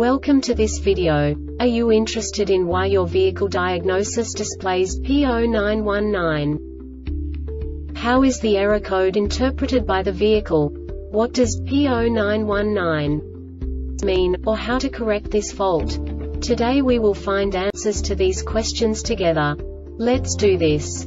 Welcome to this video. Are you interested in why your vehicle diagnosis displays P0919? How is the error code interpreted by the vehicle? What does P0919 mean, or how to correct this fault? Today we will find answers to these questions together. Let's do this.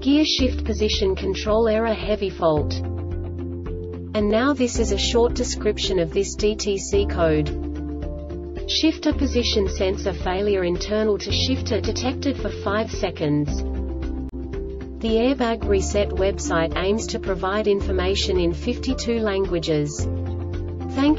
gear shift position control error heavy fault. And now this is a short description of this DTC code. Shifter position sensor failure internal to shifter detected for 5 seconds. The Airbag Reset website aims to provide information in 52 languages. Thank